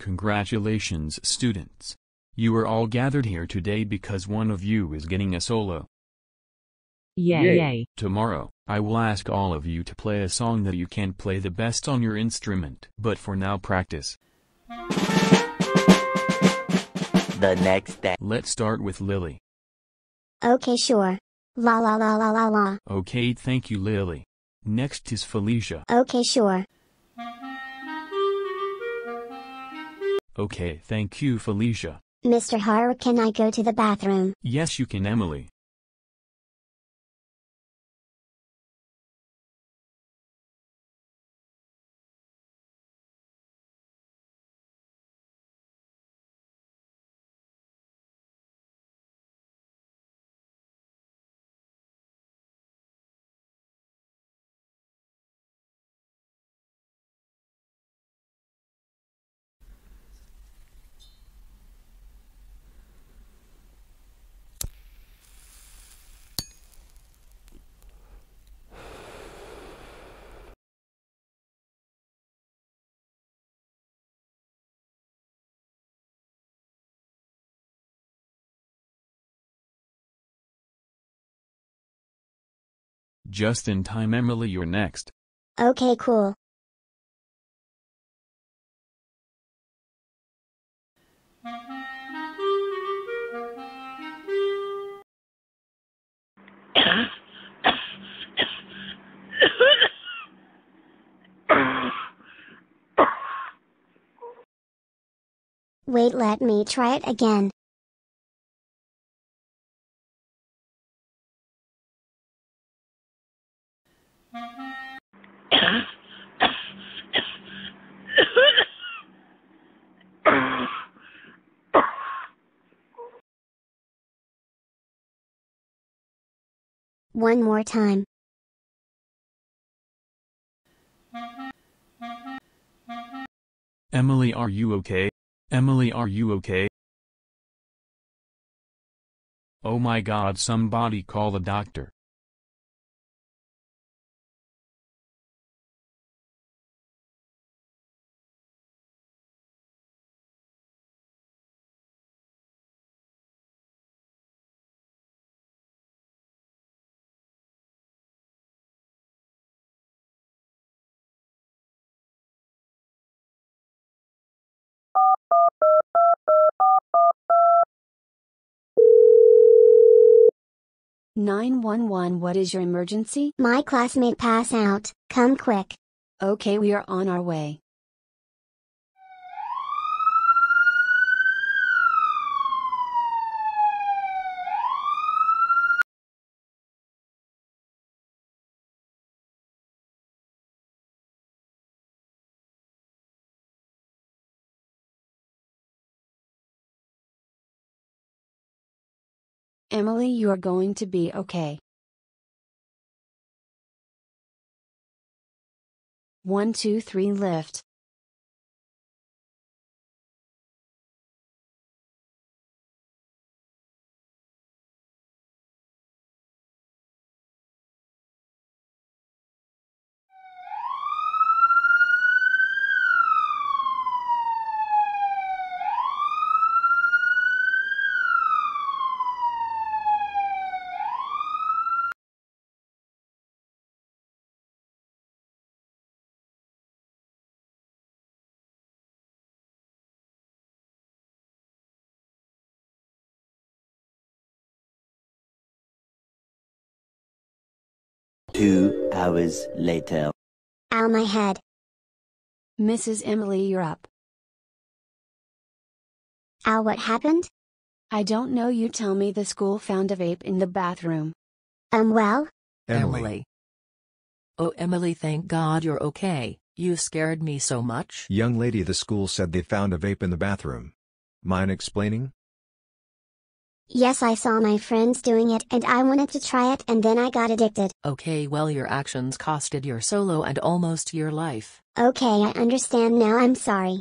Congratulations students. You are all gathered here today because one of you is getting a solo. Yay Yay. yay. Tomorrow, I will ask all of you to play a song that you can play the best on your instrument. But for now practice. The next day. Let's start with Lily. Okay, sure. La la la la la la. Okay thank you Lily. Next is Felicia. Okay, sure. Okay thank you Felicia. Mr. Haru, can I go to the bathroom? Yes you can Emily. Just in time Emily you're next. Okay, cool. Wait, let me try it again. One more time. Emily are you okay? Emily are you okay? Oh my god somebody call the doctor. Nine one one. What is your emergency? My classmate pass out. Come quick. Okay, we are on our way. Emily, you are going to be okay. One, two, three, lift. Two hours later. Ow, my head. Mrs. Emily, you're up. Ow, what happened? I don't know, you tell me the school found a vape in the bathroom. Um, well? Emily. Oh, Emily, thank God you're okay. You scared me so much. Young lady, the school said they found a vape in the bathroom. Mind explaining? Yes, I saw my friends doing it and I wanted to try it and then I got addicted. Okay, well, your actions costed your solo and almost your life. Okay, I understand now, I'm sorry.